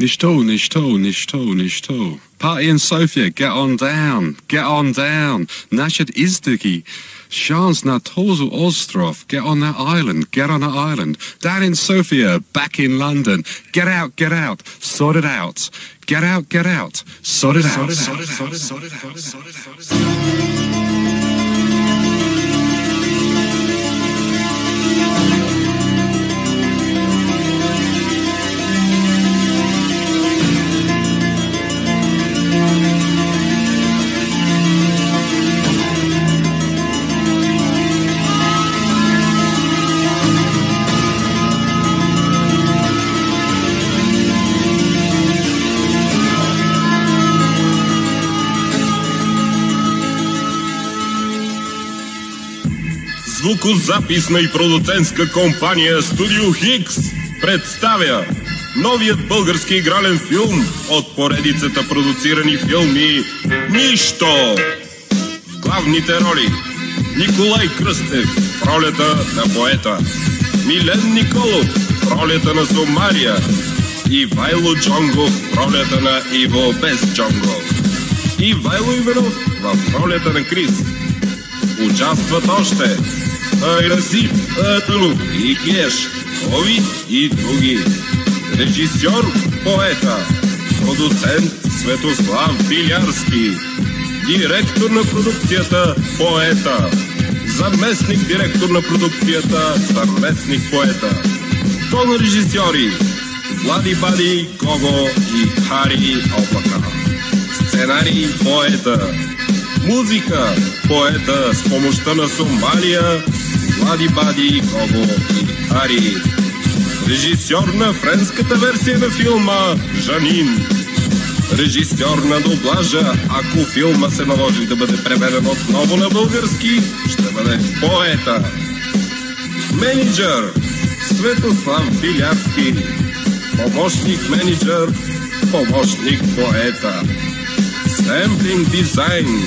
Nishto, nishto, nishto, nishto. Party and Sofia, get on down, get on down. Nashat Izdiki. Shans na Tozu Ostrov, get on that island, get on that island. Down in Sofia, back in London. Get out, get out, sort it out. Get out, get out. Sort it out, sort it out, sort it out, sort it out. Звукозаписна и продуцентска компания Студио Хикс представя новият български игрален филм от поредицата продуцирани филми Нищо! В главните роли Николай Кръстев в ролята на поета, Милен Николов ролята на Сомария и Вайло Джонгов ролята на Иво без Джонгов и Вайло Иванов в ролята на Крис. Участват още Айрасип, Аталу и Кеш, Ови и други. Режисьор поета, продуцент Светослав Билярски, директор на продукцията поета, заместник директор на продукцията, заместник поета, тон режисьори Влади Бади, Кого и Хари Облака. Сценарий поета, Музика поета с помощта на Сомалия, Влади Бади, Кого и Хари. Режисьор на френската версия на филма Жанин. Режисьор на доблажа, ако филма се наложи да бъде преведен отново на български, ще бъде поета. Менеджер Светослав Билярски. Помощник менеджер, помощник поета. Семплинг дизайн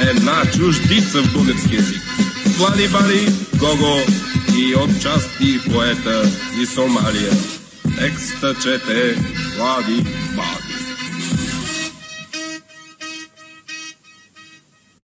една чуждица в български язик. Влади Бари, Гого и отчасти поета и Сомалия. Текста чете Влади Бари.